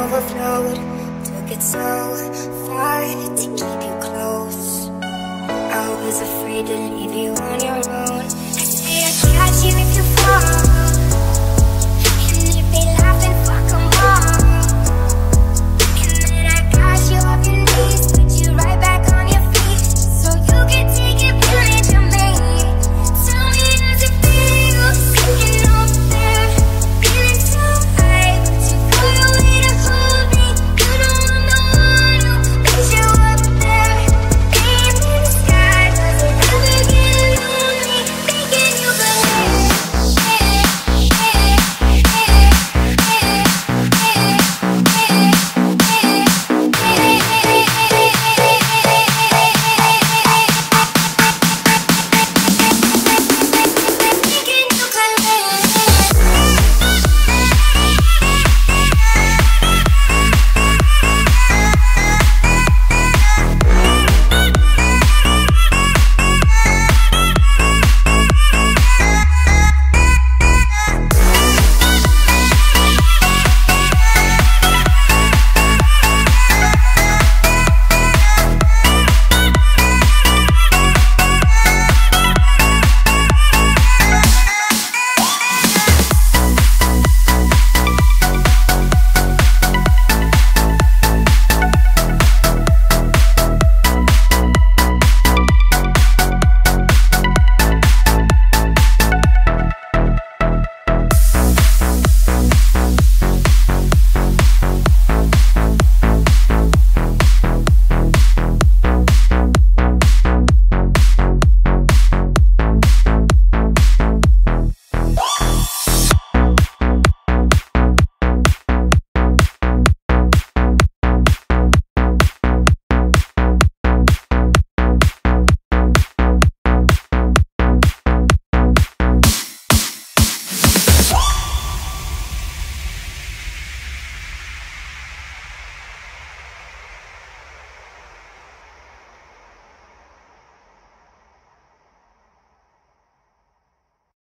overflowed Took it so far to keep you close. I was afraid to leave you on your own.